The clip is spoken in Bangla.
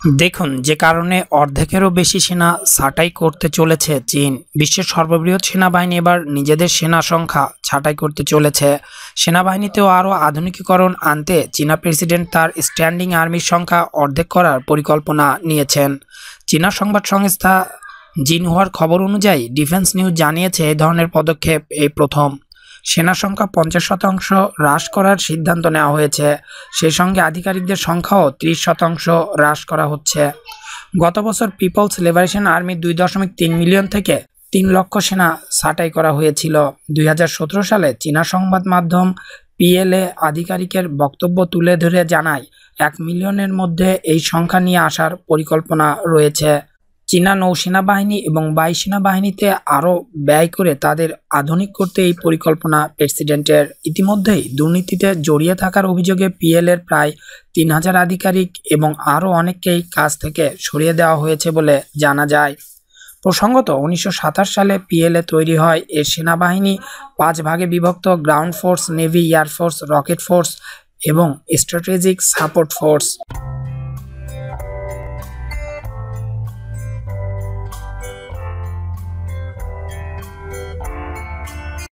দেখুন, যে কারণে অর্ধেকেরও বেশি সেনা ছাঁটাই করতে চলেছে চীন। বিশ্বের সর্ববৃহৎ সেনাবাহিনী এবার নিজেদের সেনা সংখ্যা ছাঁটাই করতে চলেছে। সেনাবাহিনীতেও আরও আধুনিকীকরণ আনতে চীনা প্রেসিডেন্ট তার স্ট্যান্ডিং আর্মির সংখ্যা অর্ধেক করার পরিকল্পনা নিয়েছেন। চীনা সংবাদ সংস্থা জিনহুয়ার খবর অনুযায়ী ডিফেন্স নিউজ জানিয়েছে এই ধরনের পদক্ষেপ এই প্রথম। সেনা সংখ্যা পঞ্চাশ শতাংশ হ্রাস করার সিদ্ধান্ত নেওয়া হয়েছে। সেই সঙ্গে আধিকারিকদের সংখ্যাও ত্রিশ শতাংশ হ্রাস করা হচ্ছে। গত বছর পিপলস লিবারেশন আর্মি দুই দশমিক তিন মিলিয়ন থেকে তিন লক্ষ সেনা ছাঁটাই করা হয়েছিল। দুই হাজার সতেরো সালে চীনা সংবাদ মাধ্যম পিএলএ আধিকারিকের বক্তব্য তুলে ধরে জানায়, এক মিলিয়নের মধ্যে এই সংখ্যা নিয়ে আসার পরিকল্পনা রয়েছে। চীনা নৌসেনা বাহিনী এবং বায়ুসেনা বাহিনীতে আরও ব্যয় করে তাদের আধুনিক করতে এই পরিকল্পনা প্রেসিডেন্টের। ইতিমধ্যেই দুর্নীতিতে জড়িয়ে থাকার অভিযোগে পিএলের প্রায় তিন হাজার আধিকারিক এবং আরও অনেককেই কাজ থেকে সরিয়ে দেওয়া হয়েছে বলে জানা যায়। প্রসঙ্গত, উনিশশো সাতাশ সালে পিএলএ তৈরি হয় এর সেনাবাহিনী পাঁচ ভাগে বিভক্ত ground force, navy air force rocket force এবং স্ট্র্যাটেজিক সাপোর্ট ফোর্স।